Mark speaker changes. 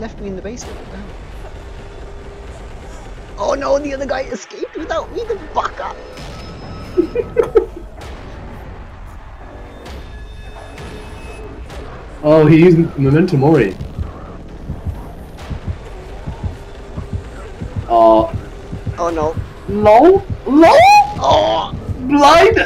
Speaker 1: left me in the basement. Oh. oh no, the other guy escaped without me, the fuck up!
Speaker 2: oh, he used Memento Mori. Oh.
Speaker 1: Oh no.
Speaker 2: Uh, no? No?
Speaker 1: Oh!
Speaker 2: Blind!